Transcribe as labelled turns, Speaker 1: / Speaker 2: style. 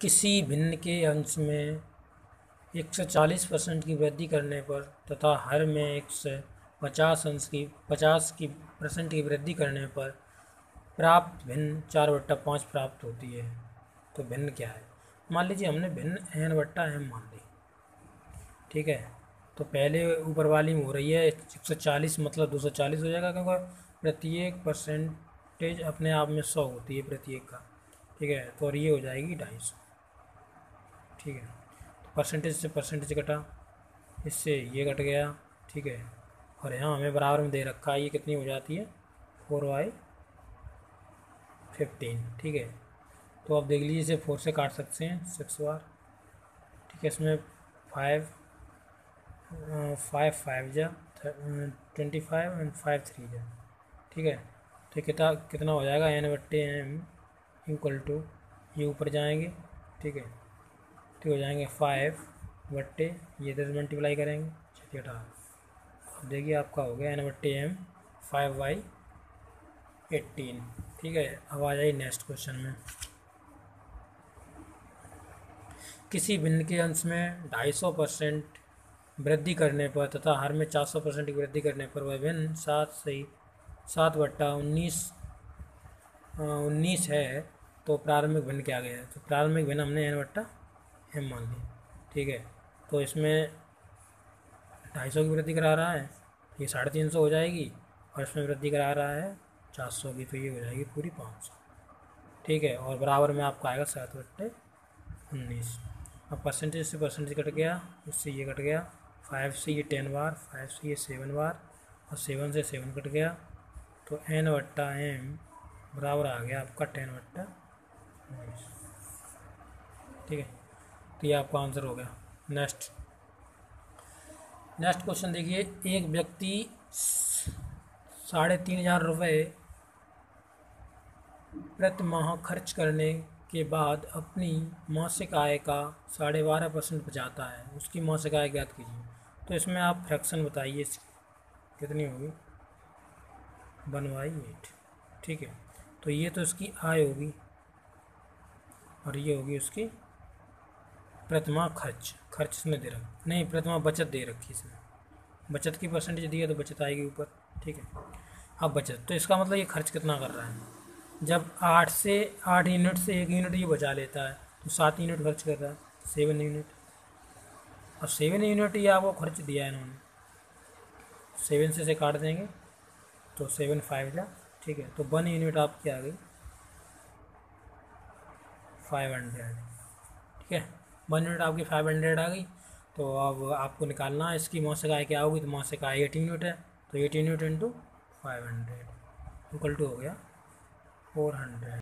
Speaker 1: किसी भिन्न के अंश में एक सौ चालीस परसेंट की वृद्धि करने पर तथा हर में एक सौ पचास अंश की, पचास की परसेंट की वृद्धि करने पर प्राप्त भिन्न चार बट्टा पाँच प्राप्त होती है। तो भिन्न क्या है? मान लीजिए हमने भिन्न एन बट्टा एम मान ली। ठीक है? तो पहले ऊपर वाली में हो रही है, एक सौ चालीस मतलब दो सौ चालीस हो जाएगा क्योंकि प्रत्येक परसेंटेज अपने आप में सौ होती है प्रत्येक का। ठीक है? तो और ये हो जाएगी ढाई सौ। ठीक है। तो परसेंटेज से परसेंटेज कटा। इससे ये कट गया, ठीक है। और यहाँ हमें बराबर में दे रखा है, ये कितनी हो जाती है? फोर वाई फिफ्टीन ठीक है। तो आप देख लीजिए, इसे फोर से काट सकते हैं सिक्स बार ठीक है। इसमें फाइव फाइव फाइव जा twenty five and five three जा, ठीक है। तो कितना कितना हो जाएगा? एन बट्टे एम इक्वल टू ये ऊपर जाएँगे, ठीक है। तो हो जाएँगे फाइव बट्टे, ये दस मल्टीप्लाई करेंगे छः अठारह अब देखिए आपका हो गया एन बट्टे एम फाइव वाई एट्टीन ठीक है, अब आ जाइए नेक्स्ट क्वेश्चन में। किसी भिन्न के अंश में ढाई सौ परसेंट वृद्धि करने पर तथा हर में चार सौ परसेंट की वृद्धि करने पर वह भिन्न सात सही, सात बट्टा उन्नीस उन्नीस है तो प्रारंभिक भिन्न क्या गया है। तो प्रारंभिक भिन्न हमने एन बट्टा एम मान ली, ठीक है? तो इसमें ढाई सौ की वृद्धि करा रहा है, ये साढ़े तीन सौ हो जाएगी और इसमें वृद्धि करा रहा है चार सौ की तो ये हो जाएगी पूरी पाँच सौ, ठीक है? और बराबर में आपका आएगा सात बट्टे उन्नीस। अब परसेंटेज से परसेंटेज कट गया इससे ये कट गया फाइव से ये टेन बार फाइव से ये सेवन बार, और सेवन से सेवन कट गया तो एन वट्टा एम बराबर आ गया आपका टेन वट्टा उन्नीस, ठीक है? तो ये आपका आंसर हो गया। नेक्स्ट। नेक्स्ट क्वेश्चन देखिए, एक व्यक्ति साढ़े तीन हज़ार रुपये प्रति माह खर्च करने के बाद अपनी मासिक आय का साढ़े बारह परसेंट बचाता है। उसकी मासिक आय ज्ञात कीजिए। तो इसमें आप फ्रैक्शन बताइए इसकी कितनी होगी? One by eight. ठीक है। तो ये तो इसकी आय होगी और ये होगी उसकी प्रतिमा खर्च खर्च इसमें दे रखा। नहीं प्रतिमा बचत दे रखी इसमें। बचत की परसेंटेज दी है तो बचत आएगी ऊपर, ठीक है? अब बचत तो इसका मतलब ये खर्च कितना कर रहा है? जब आठ से, आठ यूनिट से एक यूनिट ये बचा लेता है तो सात यूनिट खर्च कर रहा है सेवन यूनिट और सेवन यूनिट ये आपको खर्च दिया है इन्होंने। सेवन से से काट देंगे तो सेवन फाइव जा, ठीक है? तो वन यूनिट आपकी आ गई फाइव हंड्रेड ठीक है? वन यूनिट आपकी फाइव हंड्रेड आ गई। तो अब आपको निकालना है, इसकी मौसक आय क्या होगी? तो मौसक आय एटीन यूनिट है। तो eighteen unit into five hundred equal to हो गया फोर हंड्रेड